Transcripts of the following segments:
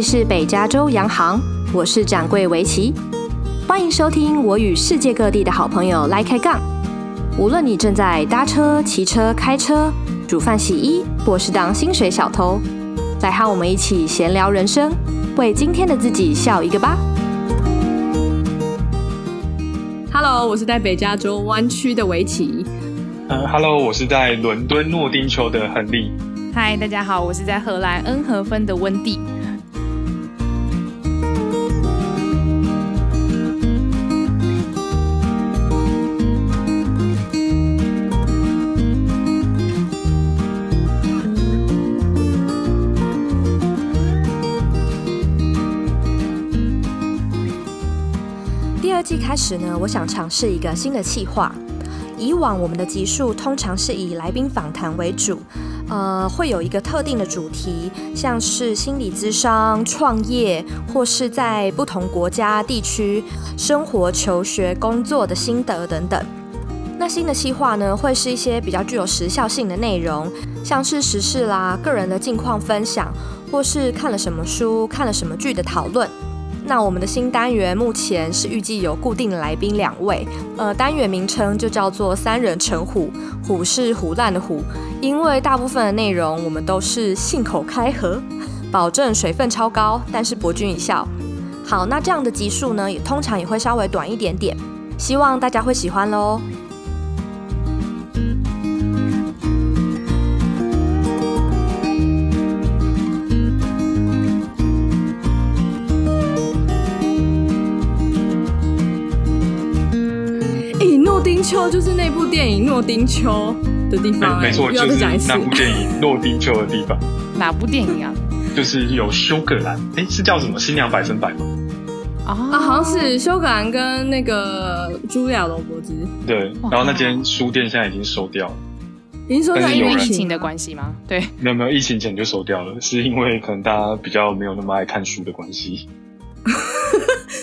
里是北加州洋行，我是掌柜围棋，欢迎收听我与世界各地的好朋友来开杠。无论你正在搭车、骑车、开车、煮饭、洗衣，或是当薪水小偷，来和我们一起闲聊人生，为今天的自己笑一个吧。Hello，我是在北加州湾区的围棋。呃，Hello，我是在伦敦诺丁丘的亨利。嗨，大家好，我是在荷兰恩和芬的温蒂。开始呢，我想尝试一个新的企划。以往我们的集数通常是以来宾访谈为主，呃，会有一个特定的主题，像是心理咨商、创业，或是在不同国家地区生活、求学、工作的心得等等。那新的计划呢，会是一些比较具有时效性的内容，像是时事啦、个人的近况分享，或是看了什么书、看了什么剧的讨论。那我们的新单元目前是预计有固定来宾两位，呃，单元名称就叫做三人成虎，虎是虎烂的虎，因为大部分的内容我们都是信口开河，保证水分超高，但是博君一笑。好，那这样的集数呢，也通常也会稍微短一点点，希望大家会喜欢喽。丁丘就是那部电影《诺丁丘》的地方，没错，就是那部电影《诺丁丘》的地方。哪部电影啊？就是有休格兰，哎，是叫什么《新娘百分百》吗？啊，好像是休格兰跟那个茱莉亚·罗伯兹。对，然后那间书店现在已经收掉了。已经收掉，因为疫情的关系吗？对，没有没有，疫情前就收掉了，是因为可能大家比较没有那么爱看书的关系。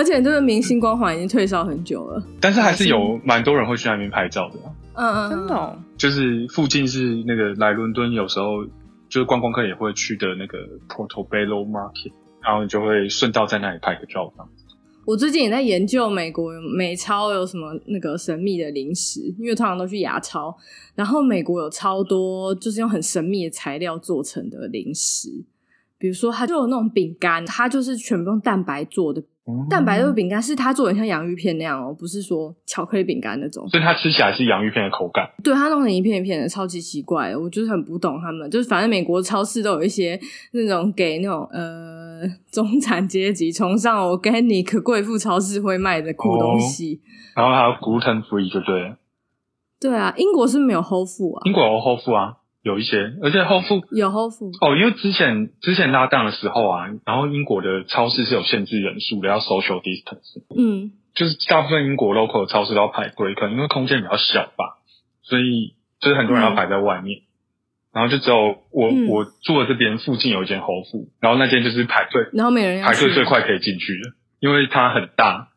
而且这个明星光环已经退烧很久了，但是还是有蛮多人会去那边拍照的。嗯嗯，真的，就是附近是那个来伦敦，有时候就是观光客也会去的那个 Portobello Market，然后你就会顺道在那里拍个照。我最近也在研究美国美超有什么那个神秘的零食，因为通常都去牙超，然后美国有超多就是用很神秘的材料做成的零食，比如说它就有那种饼干，它就是全部用蛋白做的。蛋白肉饼干是它做的像洋芋片那样哦，不是说巧克力饼干那种，所以它吃起来是洋芋片的口感。对，它弄成一片一片的，超级奇怪。我就是很不懂他们，就是反正美国超市都有一些那种给那种呃中产阶级崇尚 organic 贵妇超市会卖的酷东西。然后还有 gluten free 就对。对啊，英国是没有 whole food 啊。英国有 whole food 啊。有一些，而且后付有后付哦，因为之前之前拉档的时候啊，然后英国的超市是有限制人数的，要 social distance。嗯，就是大部分英国 local 超市都要排队，可能因为空间比较小吧，所以就是很多人要排在外面。然后就只有我我住的这边附近有一间后付，然后那间就是排队，然后没人排队最快可以进去的，因为它很大，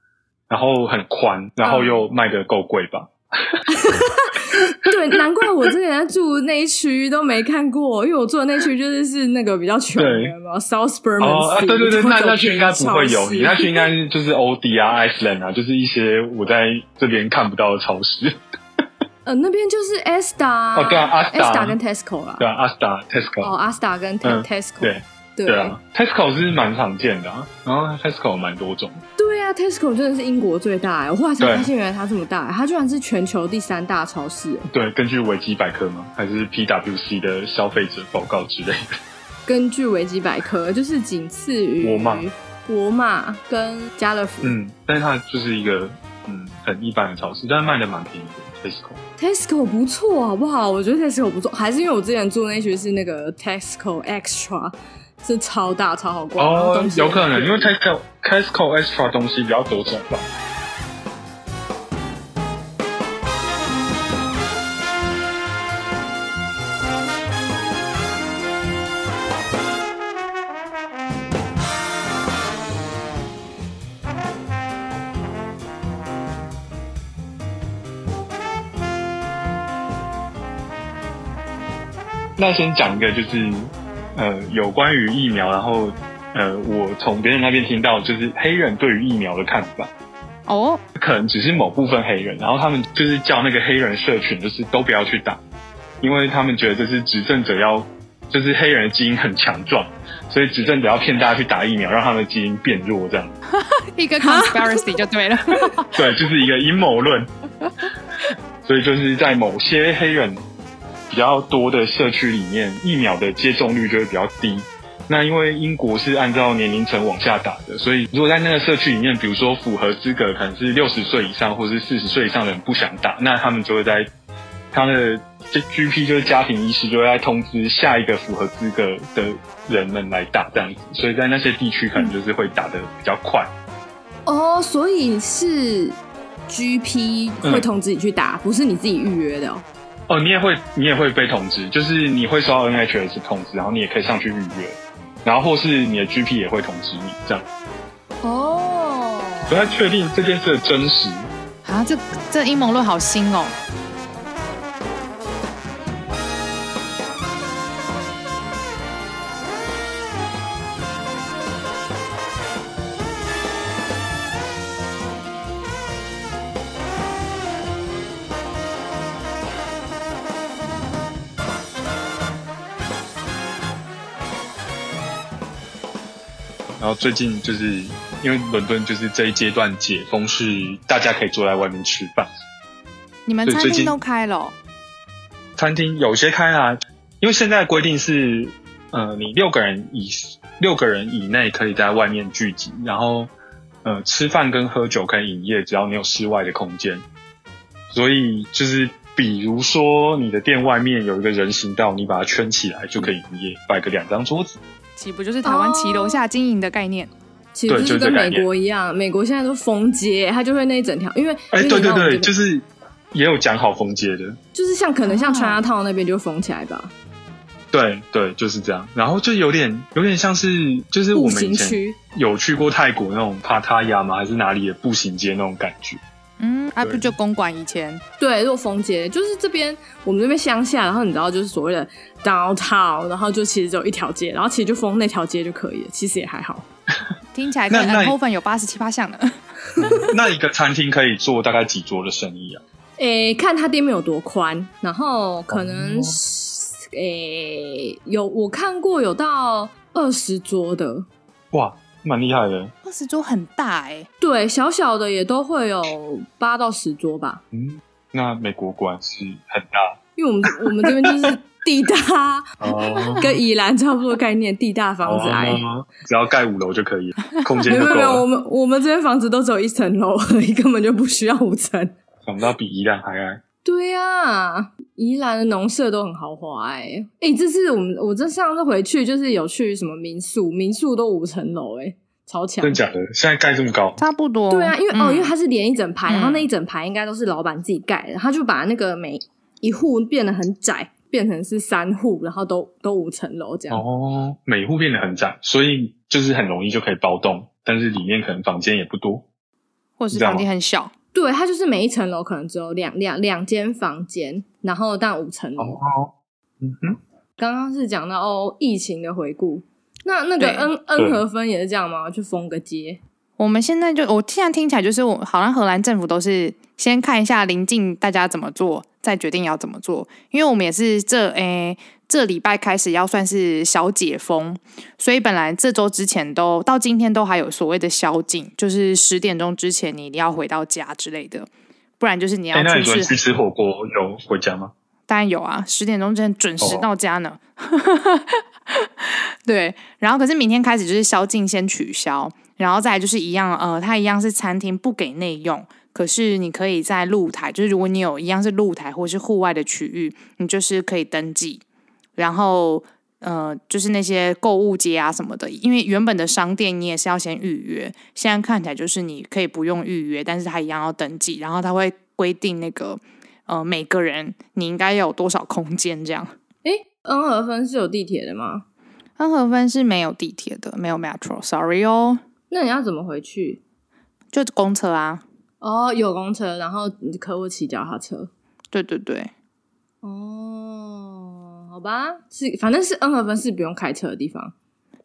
然后很宽，然后又卖的够贵吧。对，难怪我之前在住那一区都没看过，因为我住的那区就是是那个比较穷的嘛，South Bermondsey。哦，对对对，那那区应该不会有，你那区应该就是 O D 啊，Iceland 啊，就是一些我在这边看不到的超市。呃，那边就是 Asta，哦对啊，Asta 跟 Tesco 啦，对啊，Asta Tesco，哦，Asta 跟 Tesco，对。对啊，Tesco 是蛮常见的，然后 Tesco 蛮多种。对啊，Tesco 真的是英国最大，我后来才发现原来它这么大，它居然是全球第三大超市。对，根据维基百科吗？还是 PWC 的消费者报告之类的？根据维基百科，就是仅次于沃尔玛、沃尔玛跟家乐福。嗯，但是它就是一个嗯很一般的超市，但是卖的蛮便宜的。Tesco，Tesco 不错，好不好？我觉得 Tesco 不错，还是因为我之前住那区是那个 Tesco Extra。是超大超好逛哦，有可能因为 Tesco Tesco Extra 东西比较多种吧。那先讲一个就是。呃，有关于疫苗，然后呃，我从别人那边听到，就是黑人对于疫苗的看法。哦，可能只是某部分黑人，然后他们就是叫那个黑人社群，就是都不要去打，因为他们觉得这是执政者要，就是黑人的基因很强壮，所以执政者要骗大家去打疫苗，让他们的基因变弱，这样。一个 conspiracy 就对了。对，就是一个阴谋论。所以就是在某些黑人比较多的社区里面，疫苗的接种率就会比较低。那因为英国是按照年龄层往下打的，所以如果在那个社区里面，比如说符合资格可能是六十岁以上或者是四十岁以上的人不想打，那他们就会在他的这 GP 就是家庭医师就会在通知下一个符合资格的人们来打这样子，所以在那些地区可能就是会打的比较快。哦，所以是 GP 会通知你去打，不是你自己预约的哦。哦，你也会你也会被通知，就是你会收到 NHS 通知，然后你也可以上去预约。然后或是你的 GP 也会通知你这样，哦，不太确定这件事的真实啊，这这阴谋论好新哦。然后最近就是因为伦敦就是这一阶段解封是大家可以坐在外面吃饭，你们餐厅都开了？餐厅有些开啦，因为现在规定是呃你六个人以六个人以内可以在外面聚集，然后呃吃饭跟喝酒可以营业，只要你有室外的空间。所以就是比如说你的店外面有一个人行道，你把它圈起来就可以营业，摆个两张桌子。岂不就是台湾骑楼下经营的概念？其实就是跟美国一样，美国现在都封街，它就会那一整条，因为哎，对对对，就是也有讲好封街的，就是像可能像 China Town 那边就封起来吧。对对，就是这样。然后就有点有点像是，就是我们以前有去过泰国那种帕塔亚吗？还是哪里的步行街那种感觉？嗯，啊不就公馆以前？对，若封街就是这边我们这边乡下，然后你知道就是所谓的 downtown，然后就其实只有一条街，然后其实就封那条街就可以了，其实也还好。听起来跟 a p 有八十七八项的。那一个餐厅可以做大概几桌的生意啊？诶，看他店面有多宽，然后可能诶有我看过有到二十桌的。哇！蛮厉害的，二十桌很大哎，对，小小的也都会有八到十桌吧。嗯，那美国馆是很大，因为我们我们这边就是地大，跟宜兰差不多概念，地大房子矮，只要盖五楼就可以了，空间没有没有，我们我们这边房子都只有一层楼而已，根本就不需要五层。想不到比宜兰还矮。对呀，宜兰的农舍都很豪华哎哎，这次我们我这上次回去就是有去什么民宿，民宿都五层楼哎，超强！真假的？现在盖这么高？差不多。对啊，因为哦，因为它是连一整排，然后那一整排应该都是老板自己盖的，他就把那个每一户变得很窄，变成是三户，然后都都五层楼这样。哦，每户变得很窄，所以就是很容易就可以包栋，但是里面可能房间也不多，或是房间很小。对，它就是每一层楼可能只有两两两间房间，然后但五层楼。嗯哼，刚刚是讲到哦，疫情的回顾，那那个恩恩和分也是这样吗？去封个街？我们现在就我现在听起来就是我好像荷兰政府都是先看一下临近大家怎么做，再决定要怎么做，因为我们也是这诶。这礼拜开始要算是小解封，所以本来这周之前都到今天都还有所谓的宵禁，就是十点钟之前你一定要回到家之类的，不然就是你要出去去吃火锅有回家吗？当然有啊，十点钟之前准时到家呢。对，然后可是明天开始就是宵禁先取消，然后再来就是一样，呃，它一样是餐厅不给内用，可是你可以在露台，就是如果你有一样是露台或是户外的区域，你就是可以登记。然后，呃，就是那些购物街啊什么的，因为原本的商店你也是要先预约，现在看起来就是你可以不用预约，但是它一样要登记，然后它会规定那个，呃，每个人你应该有多少空间这样。诶，恩和分是有地铁的吗？恩和分是没有地铁的，没有 metro，sorry 哦。那你要怎么回去？就公车啊。哦，有公车，然后可我骑脚踏车。对对对。哦。好吧，是反正是恩和分是不用开车的地方。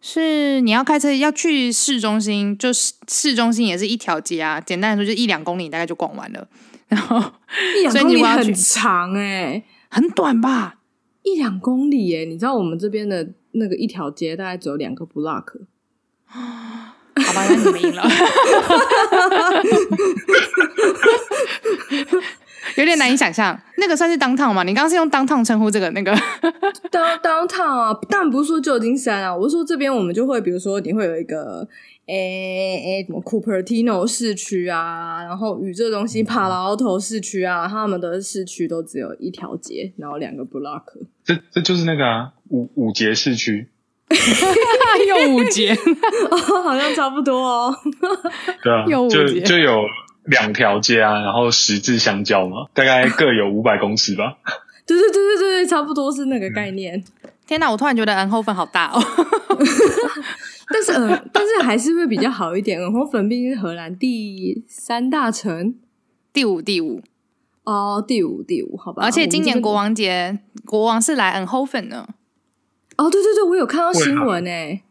是你要开车要去市中心，就是市中心也是一条街啊。简单来说，就一两公里大概就逛完了。然后 一两 公里很长哎，很短吧？一两公里哎，你知道我们这边的那个一条街大概只有两个 block。那你们赢了。有点难以想象，那个算是当趟吗？你刚刚是用当趟称呼这个那个 当当趟啊？但不是说旧金山啊，我是说这边我们就会，比如说你会有一个诶诶什么 Cupertino 市区啊，然后与这东西帕劳头市区啊，他们的市区都只有一条街，然后两个 block。这这就是那个啊五五节市区，又五节，好像差不多哦。对啊，就就有。两条街啊，然后十字相交嘛，大概各有五百公尺吧。对对对对对对，差不多是那个概念。天哪，我突然觉得恩后粉好大哦。但是呃，但是还是会比较好一点。恩后粉毕竟是荷兰第三大城，第五第五哦，第五第五，好吧。而且今年国王节，国王是来恩后粉呢。哦，对对对，我有看到新闻诶。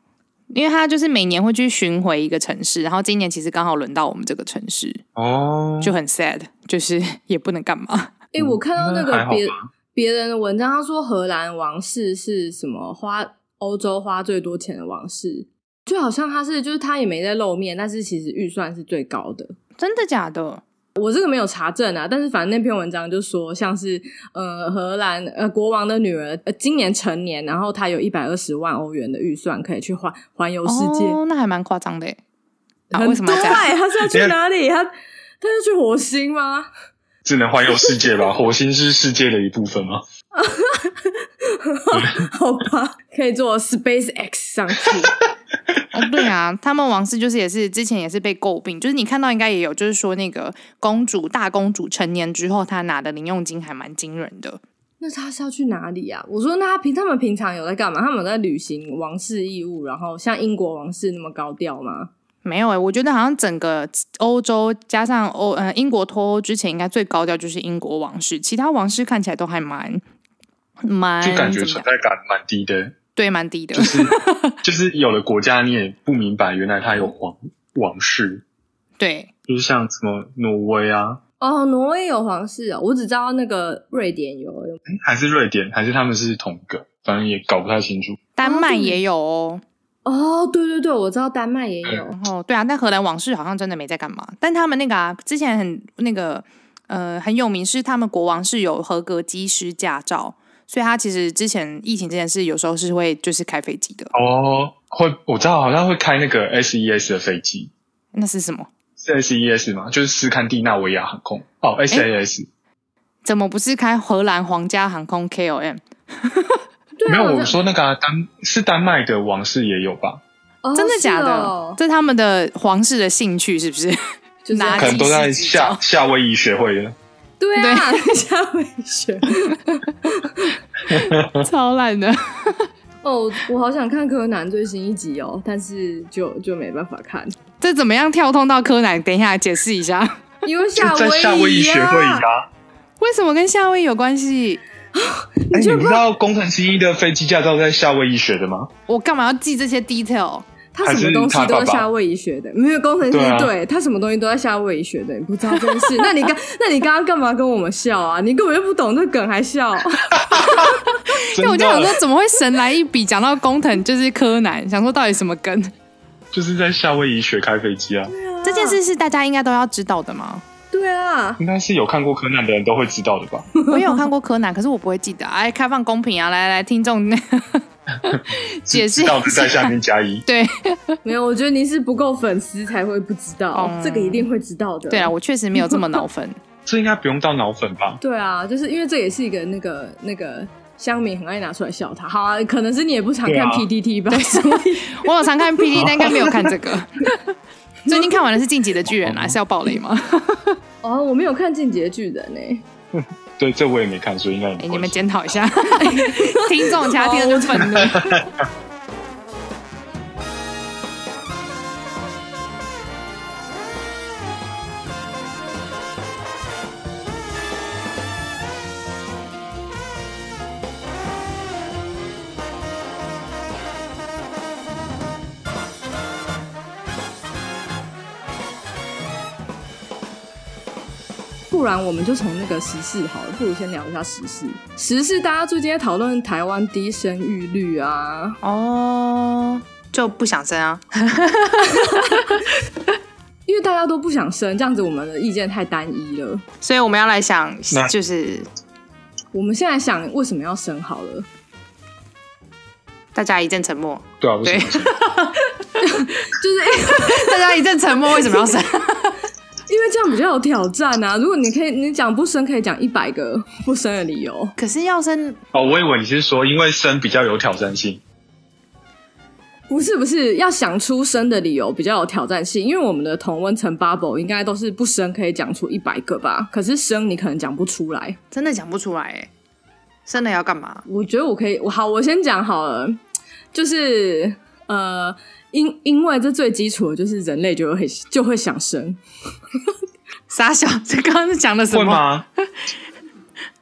因为他就是每年会去巡回一个城市，然后今年其实刚好轮到我们这个城市哦，就很 sad，就是也不能干嘛。哎，我看到那个别别人的文章，他说荷兰王室是什么花欧洲花最多钱的王室，就好像他是就是他也没在露面，但是其实预算是最高的，真的假的？我这个没有查证啊，但是反正那篇文章就说，像是呃荷兰呃国王的女儿呃今年成年，然后她有一百二十万欧元的预算可以去环环游世界，那还蛮夸张的。为什么这样？他是要去哪里？他他要去火星吗？只能环游世界吧？火星是世界的一部分吗？好吧，可以坐 Space X 上去。哦，对啊，他们王室就是也是之前也是被诟病，就是你看到应该也有，就是说那个公主大公主成年之后，她拿的零用金还蛮惊人的。那她是要去哪里啊？我说，那她平他们平常有在干嘛？他们有在履行王室义务，然后像英国王室那么高调吗？没有哎，我觉得好像整个欧洲加上欧呃英国脱欧之前，应该最高调就是英国王室，其他王室看起来都还蛮蛮，就感觉存在感蛮低的。对，蛮低的。就是 就是有了国家，你也不明白原来他有皇王室。对，就是像什么挪威啊。哦，挪威有皇室哦，我只知道那个瑞典有。还是瑞典，还是他们是同一个，反正也搞不太清楚。丹麦也有哦。哦，对对对，我知道丹麦也有。哦，对啊，但荷兰王室好像真的没在干嘛。但他们那个啊，之前很那个呃很有名，是他们国王是有合格机师驾照。所以他其实之前疫情这件事，有时候是会就是开飞机的哦，会我知道好像会开那个 S E S 的飞机，那是什么？是 S E S 吗？就是斯堪的纳维亚航空哦，S A S 怎么不是开荷兰皇家航空 K O M？没有，我说那个丹是丹麦的王室也有吧？真的假的？这他们的皇室的兴趣是不是？可能都在夏夏威夷学会的。对啊，夏威夷学，超烂的。哦，我好想看柯南最新一集哦，但是就就没办法看。这怎么样跳通到柯南？等一下解释一下。因为夏威夷学会啊。为什么跟夏威夷有关系？你知道工藤新一的飞机驾照在夏威夷学的吗？我干嘛要记这些 detail？他什么东西都在夏威夷学的，没有工程师对他什么东西都在夏威夷学的，你不知道这件事？那你刚 那你刚刚干嘛跟我们笑啊？你根本就不懂这梗还笑？因为我就想说，怎么会神来一笔讲到工藤就是柯南，想说到底什么梗？就是在夏威夷学开飞机啊！这件事是大家应该都要知道的吗？对啊，应该是有看过柯南的人都会知道的吧？我有看过柯南，可是我不会记得。哎，开放公平啊！来来，听众。解释到在下面加一。对，没有，我觉得你是不够粉丝才会不知道，这个一定会知道的。对啊，我确实没有这么脑粉，这应该不用到脑粉吧？对啊，就是因为这也是一个那个那个乡民很爱拿出来笑他。好啊，可能是你也不常看 PTT 吧？我有常看 PDT，但应该没有看这个。最近看完的是《进击的巨人》啊，是要暴雷吗？哦，我没有看《进击的巨人》呢。对，这我也没看，所以应该。哎，你们检讨一下，听众其他听众就愤怒。然我们就从那个时事好了，不如先聊一下时事。时事大家最近在讨论台湾低生育率啊，哦，就不想生啊，因为大家都不想生，这样子我们的意见太单一了。所以我们要来想，就是我们现在想为什么要生好了，大家一阵沉默。对啊，对，就是大家一阵沉默，为什么要生？因为这样比较有挑战啊！如果你可以，你讲不生可以讲一百个 不生的理由，可是要生哦，我以为你是说因为生比较有挑战性。不是不是，要想出生的理由比较有挑战性，因为我们的同温层 bubble 应该都是不生可以讲出一百个吧？可是生你可能讲不出来，真的讲不出来哎！生了要干嘛？我觉得我可以，我好，我先讲好了，就是呃。因因为这最基础的就是人类就会就会想生，傻小，这刚刚是讲的什么？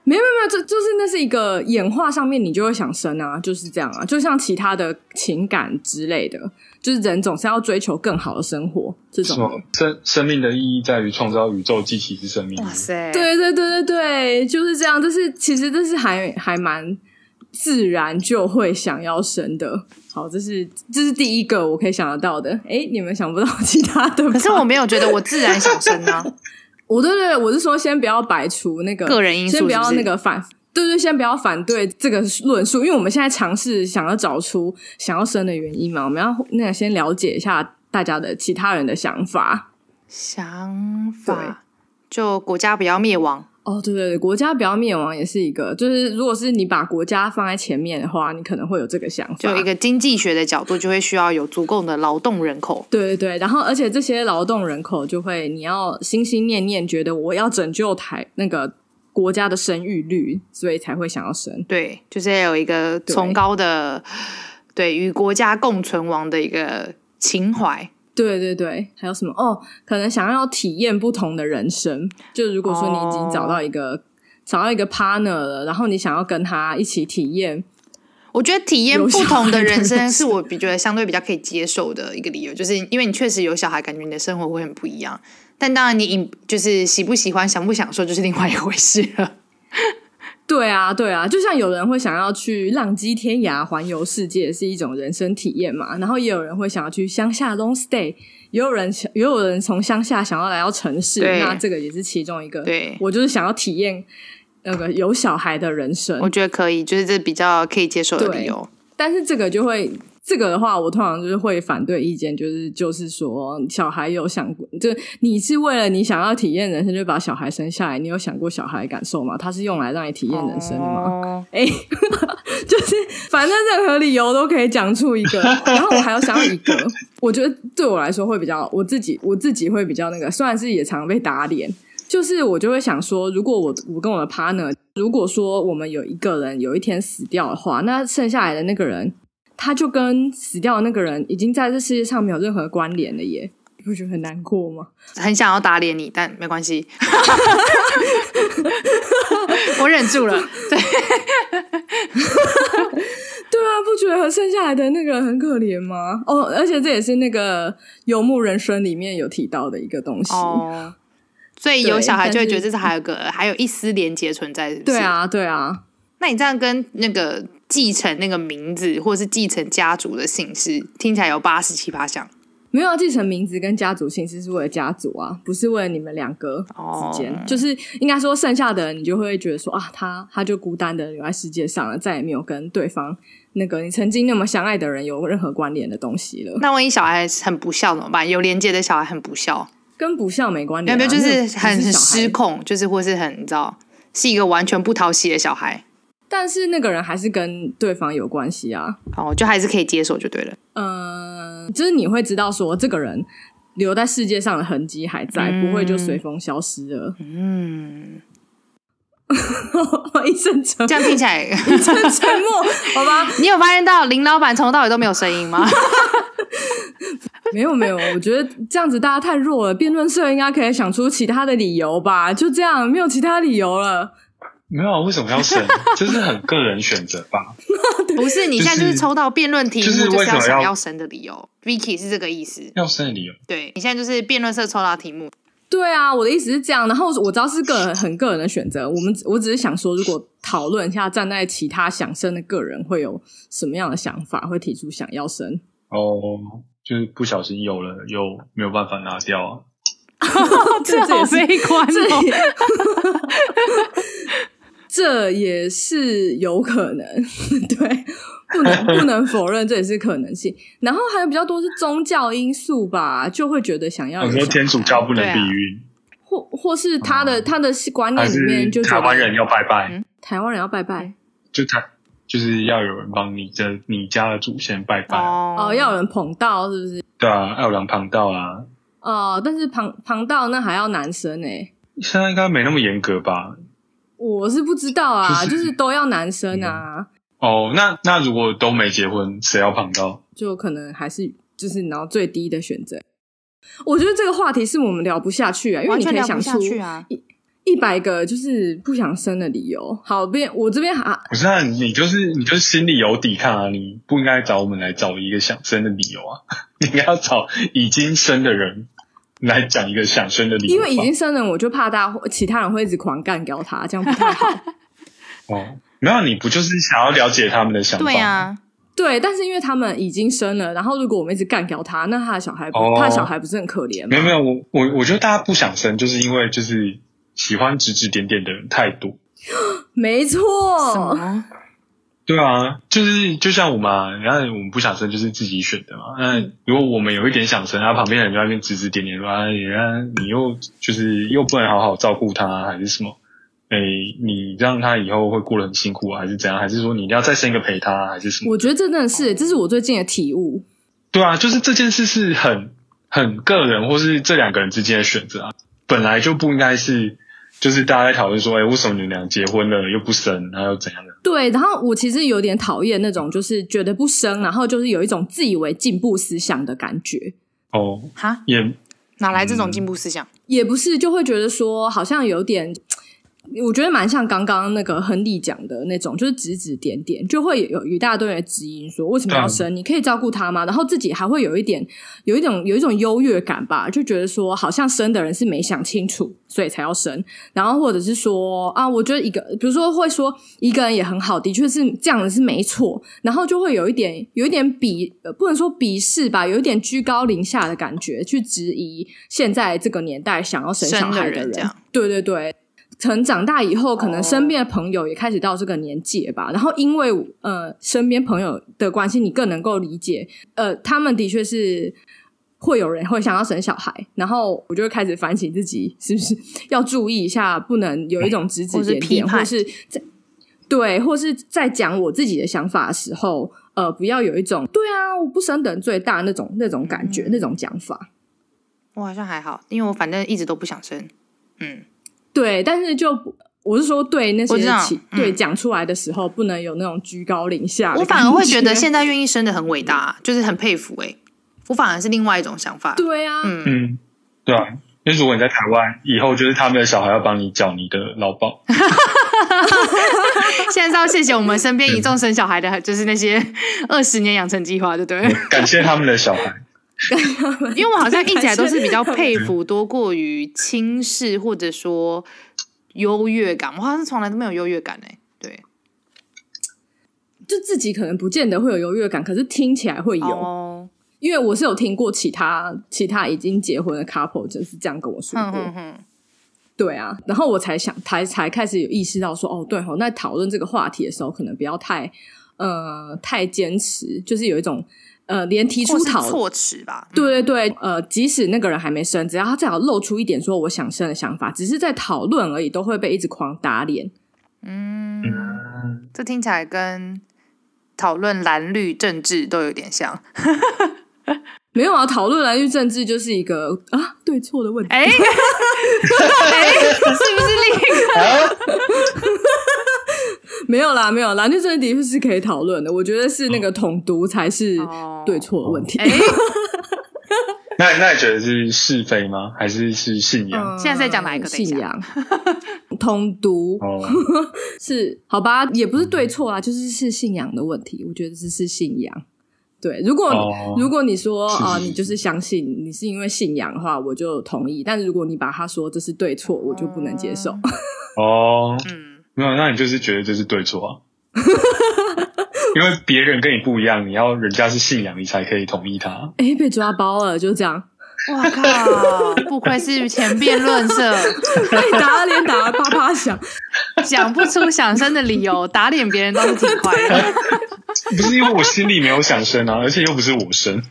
没有没有，这就是那是一个演化上面你就会想生啊，就是这样啊，就像其他的情感之类的，就是人总是要追求更好的生活，这种。生生命的意义在于创造宇宙，机器之生命。哇塞，对对对对对，就是这样，这是其实这是还还蛮自然就会想要生的。好，这是这是第一个我可以想得到的。哎，你们想不到其他的？可是我没有觉得我自然想生啊。我对对，我是说先不要摆除那个个人因素，先不要那个反对对，先不要反对这个论述，因为我们现在尝试想要找出想要生的原因嘛。我们要那个先了解一下大家的其他人的想法。想法就国家不要灭亡。哦，对对对，国家不要灭亡也是一个，就是如果是你把国家放在前面的话，你可能会有这个想法。就一个经济学的角度，就会需要有足够的劳动人口。对对对，然后而且这些劳动人口就会，你要心心念念觉得我要拯救台那个国家的生育率，所以才会想要生。对，就是要有一个崇高的对与国家共存亡的一个情怀。对对对，还有什么哦？可能想要体验不同的人生。就如果说你已经找到一个找到一个 partner 了，然后你想要跟他一起体验，我觉得体验不同的人生是我比觉得相对比较可以接受的一个理由，就是因为你确实有小孩，感觉你的生活会很不一样。但当然，你就是喜不喜欢、想不享受，就是另外一回事了。对啊，对啊，就像有人会想要去浪迹天涯、环游世界，是一种人生体验嘛。然后也有人会想要去乡下 long stay，也有人想，也有人从乡下想要来到城市，那这个也是其中一个。对，我就是想要体验那个有小孩的人生，我觉得可以，就是这比较可以接受的理由。但是这个就会。这个的话，我通常就是会反对意见，就是就是说，小孩有想过，就你是为了你想要体验人生，就把小孩生下来，你有想过小孩感受吗？他是用来让你体验人生的吗？哎，就是反正任何理由都可以讲出一个，然后我还要想要一个，我觉得对我来说会比较，我自己我自己会比较那个，虽然是也常被打脸，就是我就会想说，如果我我跟我的 partner，如果说我们有一个人有一天死掉的话，那剩下来的那个人。他就跟死掉的那个人已经在这世界上没有任何关联了耶，你不觉得很难过吗？很想要打脸你，但没关系，我忍住了。对，对啊，不觉得剩下来的那个很可怜吗？哦，而且这也是那个《游牧人生》里面有提到的一个东西哦。所以有小孩就会觉得这是还有个还有一丝连接存在。对啊，对啊。那你这样跟那个。继承那个名字，或者是继承家族的姓氏，听起来有八十七八项。没有继承名字跟家族姓氏是为了家族啊，不是为了你们两个之间。就是应该说，剩下的人你就会觉得说啊，他他就孤单的留在世界上了，再也没有跟对方那个你曾经那么相爱的人有任何关联的东西了。那万一小孩很不孝怎么办？有连接的小孩很不孝，跟不孝没关联，没有就是很失控，就是或是很你知道，是一个完全不讨喜的小孩。但是那个人还是跟对方有关系啊，哦，就还是可以接受就对了。嗯，就是你会知道说这个人留在世界上的痕迹还在，不会就随风消失了。嗯，一声沉，这样听起来一声沉默，好吧？你有发现到林老板从头到尾都没有声音吗？没有没有，我觉得这样子大家太弱了。辩论社应该可以想出其他的理由吧？就这样，没有其他理由了。没有，为什么要生？就是很个人选择吧？不是，你现在就是抽到辩论题目，就是要想要生的理由。Vicky 是这个意思，要生的理由。对你现在就是辩论社抽到题目。对啊，我的意思是这样。然后我知道是个人很个人的选择。我们我只是想说，如果讨论一下，站在其他想生的个人会有什么样的想法，会提出想要生。哦，就是不小心有了，又没有办法拿掉啊。这好悲观哦。这也是有可能，对，不能不能否认，这也是可能性。然后还有比较多是宗教因素吧，就会觉得想要。很多天主教不能避孕，或或是他的他的观念里面就台湾人要拜拜，台湾人要拜拜，就他就是要有人帮你这你家的祖先拜拜哦，要有人捧道是不是？对啊，要有人捧道啊。哦，但是旁旁道那还要男生哎，现在应该没那么严格吧？我是不知道啊，就是都要男生啊。哦，那那如果都没结婚，谁要旁到？就可能还是就是然后最低的选择。我觉得这个话题是我们聊不下去啊，因为你可以想出一一百个就是不想生的理由。好，边我这边还不是啊，你就是你就是心里有抵抗啊，你不应该找我们来找一个想生的理由啊，你要找已经生的人。来讲一个想生的理由，因为已经生了，我就怕大家其他人会一直狂干掉他，这样不太好。哦，没有，你不就是想要了解他们的想法？对呀，对。但是因为他们已经生了，然后如果我们一直干掉他，那他的小孩，他的小孩不是很可怜吗？没有，没有，我我我觉得大家不想生，就是因为就是喜欢指指点点的人太多。没错。对啊，就是就像我嘛，然后我们不想生，就是自己选的嘛。那如果我们有一点想生，然后旁边人在那边指指点点说：“啊，你又就是又不能好好照顾他，还是什么？哎，你让他以后会过得很辛苦，还是怎样？还是说你一定要再生一个陪他，还是什么？”我觉得这真的是，这是我最近的体悟。对啊，就是这件事是很很个人，或是这两个人之间的选择啊，本来就不应该是。就是大家在讨论说，哎，为什么你们俩结婚了又不生，然后怎样的？对，然后我其实有点讨厌那种，就是觉得不生，然后就是有一种自以为进步思想的感觉。哦，哈，也哪来这种进步思想？也不是，就会觉得说，好像有点。我觉得蛮像刚刚那个亨利讲的那种，就是指指点点，就会有一大堆的质疑说为什么要生？你可以照顾他吗？然后自己还会有一点有一种有一种优越感吧，就觉得说好像生的人是没想清楚，所以才要生。然后或者是说啊，我觉得一个比如说会说一个人也很好，的确是这样的是没错。然后就会有一点有一点鄙不能说鄙视吧，有一点居高临下的感觉，去质疑现在这个年代想要生小孩的人。对对对。成长大以后，可能身边的朋友也开始到这个年纪吧。然后因为呃身边朋友的关系，你更能够理解。呃，他们的确是会有人会想要生小孩，然后我就会开始反省自己，是不是 要注意一下，不能有一种指指点点，或是在对，或是在讲我自己的想法的时候，呃，不要有一种对啊，我不生等最大那种那种感觉，那种讲法。我好像还好，因为我反正一直都不想生，嗯。对，但是就我是说，对那些起对讲出来的时候，不能有那种居高临下。我反而会觉得现在愿意生的很伟大，就是很佩服哎。我反而是另外一种想法。对啊，嗯嗯，对啊，因为如果你在台湾，以后就是他们的小孩要帮你缴你的劳保。现在是要谢谢我们身边一众生小孩的，就是那些二十年养成计划，对不对？感谢他们的小孩。因为我好像一直来都是比较佩服多过于轻视或者说优越感，我好像从来都没有优越感哎，对，就自己可能不见得会有优越感，可是听起来会有，因为我是有听过其他其他已经结婚的 couple 就是这样跟我说过，对啊，然后我才想才才开始有意识到说，哦，对哦，那讨论这个话题的时候，可能不要太呃太坚持，就是有一种。呃，连提出讨措辞吧，对对对，呃，即使那个人还没生，只要他最好露出一点说我想生的想法，只是在讨论而已，都会被一直狂打脸。嗯，这听起来跟讨论蓝绿政治都有点像。没有啊，讨论蓝绿政治就是一个啊对错的问题。哎，是不是另一个？没有啦，没有蓝绿政治的确是可以讨论的。我觉得是那个统独才是对错的问题。那那你觉得是是非吗？还是是信仰？现在在讲哪一个信仰？统独是好吧？也不是对错啊，就是是信仰的问题。我觉得这是信仰。对，如果如果你说啊，你就是相信你是因为信仰的话，我就同意。但是如果你把他说这是对错，我就不能接受。哦，嗯，没有，那你就是觉得这是对错啊？因为别人跟你不一样，你要人家是信仰，你才可以同意他。哎，被抓包了，就这样。哇靠！不愧是前辩论社，打脸打的啪啪响，讲不出响声的理由，打脸别人倒是挺快的。不是因为我心里没有想生啊，而且又不是我生。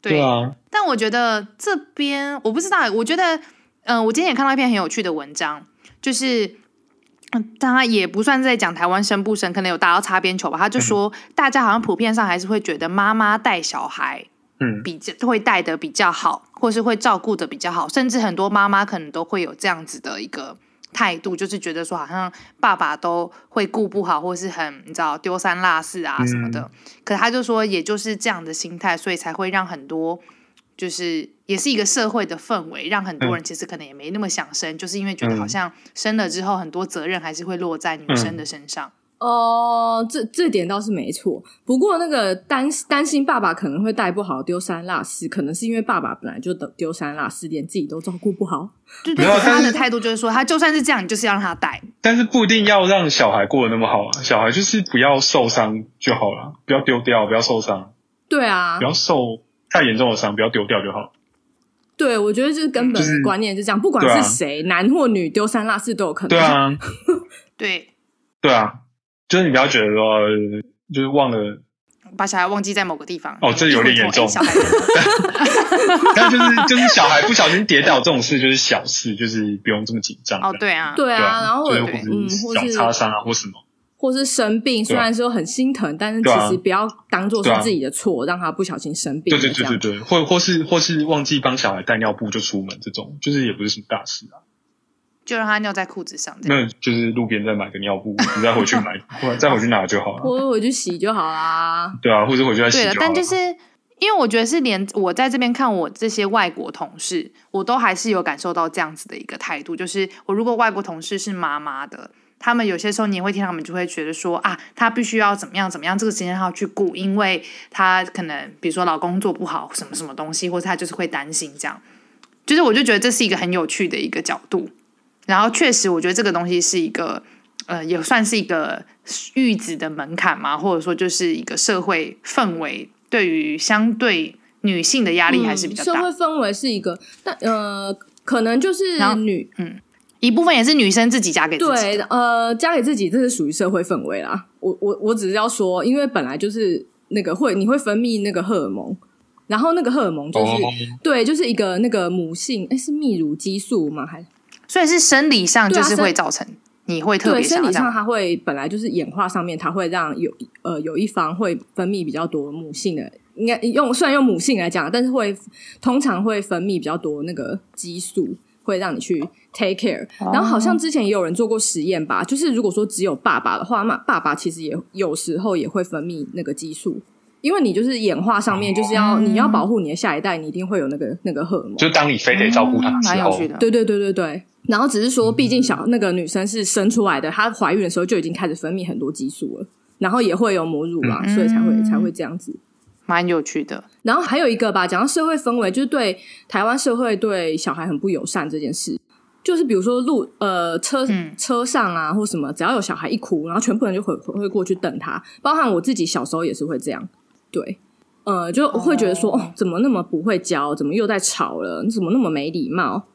对啊。但我觉得这边我不知道，我觉得，嗯，我今天也看到一篇很有趣的文章，就是，嗯，他也不算在讲台湾生不生，可能有打到擦边球吧。他就说，大家好像普遍上还是会觉得妈妈带小孩。嗯，比较会带的比较好，或是会照顾的比较好，甚至很多妈妈可能都会有这样子的一个态度，就是觉得说好像爸爸都会顾不好，或是很你知道丢三落四啊什么的。可他就说，也就是这样的心态，所以才会让很多，就是也是一个社会的氛围，让很多人其实可能也没那么想生，就是因为觉得好像生了之后，很多责任还是会落在女生的身上。哦，这这点倒是没错。不过那个担担心爸爸可能会带不好，丢三落四，可能是因为爸爸本来就丢三落四，连自己都照顾不好。对对，他的态度就是说，他就算是这样，你就是要让他带。但是不一定要让小孩过得那么好啊，小孩就是不要受伤就好了，不要丢掉，不要受伤。对啊，不要受太严重的伤，不要丢掉就好。对，我觉得就是根本的观念是这样，不管是谁，男或女，丢三落四都有可能。对啊，对，对啊。就是你不要觉得说，就是忘了把小孩忘记在某个地方哦，这有点严重。但就是就是小孩不小心跌倒这种事就是小事，就是不用这么紧张。哦，对啊，对啊，然后或者嗯，或是小擦伤啊，或什么，或是生病，虽然说很心疼，但是其实不要当做是自己的错，让他不小心生病。对对对对对，或或是或是忘记帮小孩带尿布就出门，这种就是也不是什么大事啊。就让他尿在裤子上，那就是路边再买个尿布，你再回去买，再回去拿就好了。我回去洗就好啦。对啊，或者回去再洗。对但就是因为我觉得是连我在这边看我这些外国同事，我都还是有感受到这样子的一个态度，就是我如果外国同事是妈妈的，他们有些时候你也会听他们就会觉得说啊，他必须要怎么样怎么样，这个时间要去顾，因为他可能比如说老公做不好什么什么东西，或者他就是会担心这样。就是我就觉得这是一个很有趣的一个角度。然后确实，我觉得这个东西是一个，呃，也算是一个育子的门槛嘛，或者说就是一个社会氛围对于相对女性的压力还是比较大。社会氛围是一个，但呃，可能就是女，嗯，一部分也是女生自己加给自己。对，呃，加给自己，这是属于社会氛围啦。我我我只是要说，因为本来就是那个会，你会分泌那个荷尔蒙，然后那个荷尔蒙就是对，就是一个那个母性，哎，是泌乳激素吗？还所以是生理上就是会造成你会特别生理上它会本来就是演化上面它会让有呃有一方会分泌比较多母性的，应该用虽然用母性来讲，但是会通常会分泌比较多那个激素，会让你去 take care。然后好像之前也有人做过实验吧，就是如果说只有爸爸的话，那爸爸其实也有时候也会分泌那个激素。因为你就是演化上面就是要你要保护你的下一代，你一定会有那个那个荷尔蒙。就当你非得照顾他之后，对对对对对。然后只是说，毕竟小那个女生是生出来的，她怀孕的时候就已经开始分泌很多激素了，然后也会有母乳啦，所以才会才会这样子，蛮有趣的。然后还有一个吧，讲到社会氛围，就是对台湾社会对小孩很不友善这件事，就是比如说路呃车车上啊或什么，只要有小孩一哭，然后全部人就会会过去等他，包含我自己小时候也是会这样。对，呃，就会觉得说，哦，怎么那么不会教？怎么又在吵了？你怎么那么没礼貌？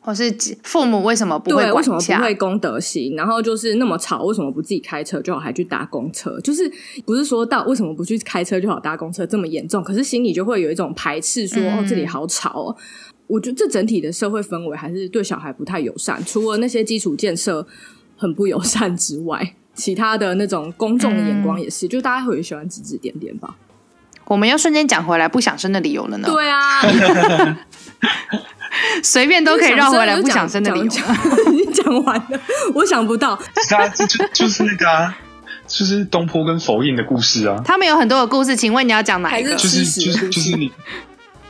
或是父母为什么不会？为什么不会公德心？然后就是那么吵，为什么不自己开车就好，还去搭公车？就是不是说到为什么不去开车就好搭公车这么严重？可是心里就会有一种排斥，说哦，这里好吵。哦。我觉得这整体的社会氛围还是对小孩不太友善。除了那些基础建设很不友善之外，其他的那种公众的眼光也是，就大家会喜欢指指点点吧。我们要瞬间讲回来不想生的理由了呢？对啊，随便都可以绕回来不想生的理由。已经讲完了，我想不到。他就就是那个啊，就是东坡跟佛印的故事啊。他们有很多的故事，请问你要讲哪一个？就是就是就是你，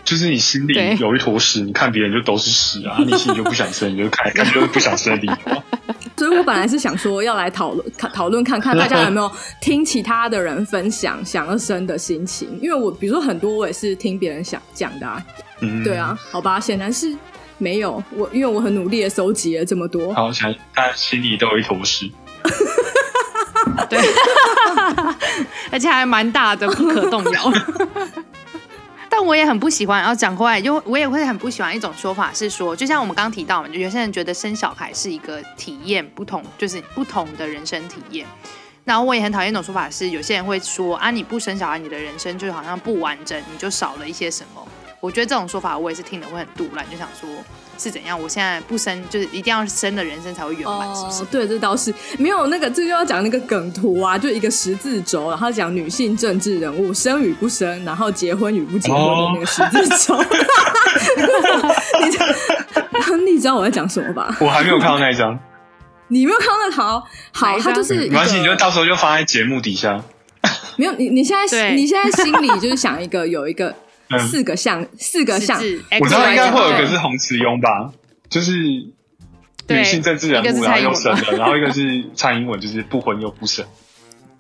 就是你心里有一坨屎，你看别人就都是屎啊，你心里就不想生，你就看，看就是不想生的理。由。所以我本来是想说要来讨论看讨论看看大家有没有听其他的人分享想要生的心情，因为我比如说很多我也是听别人想讲的，啊，嗯。对啊，好吧，显然是没有我，因为我很努力的收集了这么多，好，想大家心里都有一坨屎，对，而且还蛮大的，不可动摇。我也很不喜欢，然后讲过来，就我也会很不喜欢一种说法是说，就像我们刚提到嘛，就有些人觉得生小孩是一个体验，不同就是不同的人生体验。然后我也很讨厌一种说法是，有些人会说啊，你不生小孩，你的人生就好像不完整，你就少了一些什么。我觉得这种说法我也是听了会很杜乱，就想说。是怎样？我现在不生，就是一定要生的人生才会圆满，是不是？对，这倒是没有那个，这就要讲那个梗图啊，就一个十字轴，然后讲女性政治人物生与不生，然后结婚与不结婚的那个十字轴。你你知道我在讲什么吧？我还没有看到那一张。你没有看到那好好，他就是没关系，你就到时候就放在节目底下。没有你，你现在你现在心里就是想一个有一个。四个像，四个像，我知道应该会有一个是洪慈庸吧，就是女性政治人物，然后又生的，然后一个是蔡英文，就是不婚又不生。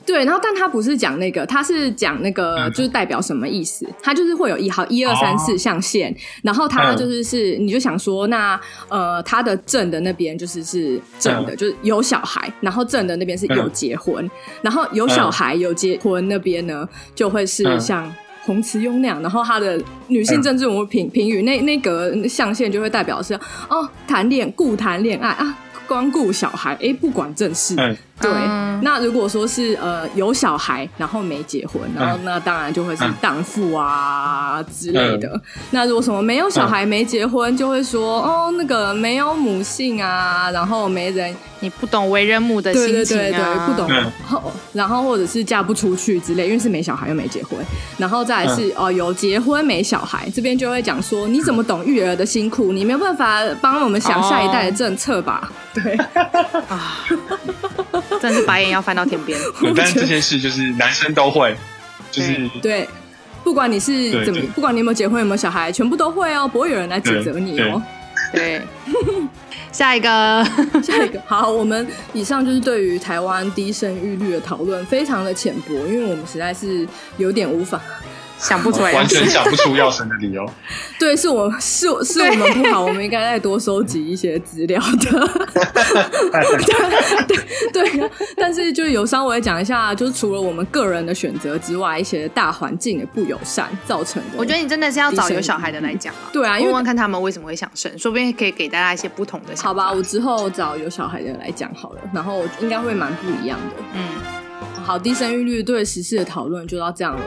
对，然后但他不是讲那个，他是讲那个，就是代表什么意思？他就是会有一号一二三四象限，然后他就是是，你就想说，那呃，他的正的那边就是是正的，就是有小孩，然后正的那边是有结婚，然后有小孩有结婚那边呢，就会是像。洪慈庸那样，然后他的女性政治人物评评语那那个象限就会代表是哦，谈恋顾谈恋爱啊，光顾小孩，哎，不管正事。对，那如果说是呃有小孩然后没结婚，然后那当然就会是荡妇啊之类的。那如果什么没有小孩没结婚，就会说哦那个没有母性啊，然后没人你不懂为人母的心情啊，不懂。后然后或者是嫁不出去之类，因为是没小孩又没结婚。然后再来是哦有结婚没小孩，这边就会讲说你怎么懂育儿的辛苦？你没有办法帮我们想下一代的政策吧？对 啊。真是白眼要翻到天边。但是这件事就是男生都会，就是对，不管你是怎么，不管你有没有结婚有没有小孩，全部都会哦，不会有人来指责你哦。对，下一个，下一个，好，我们以上就是对于台湾低生育率的讨论，非常的浅薄，因为我们实在是有点无法。想不出来，完全想不出要生的理由。对，是我是是我们不好，我们应该再多收集一些资料的。对对，但是就有稍微讲一下，就是除了我们个人的选择之外，一些大环境的不友善造成的。我觉得你真的是要找有小孩的来讲啊。对啊，问问看他们为什么会想生，说不定可以给大家一些不同的。好吧，我之后找有小孩的来讲好了，然后应该会蛮不一样的。嗯，好，低生育率对时事的讨论就到这样了。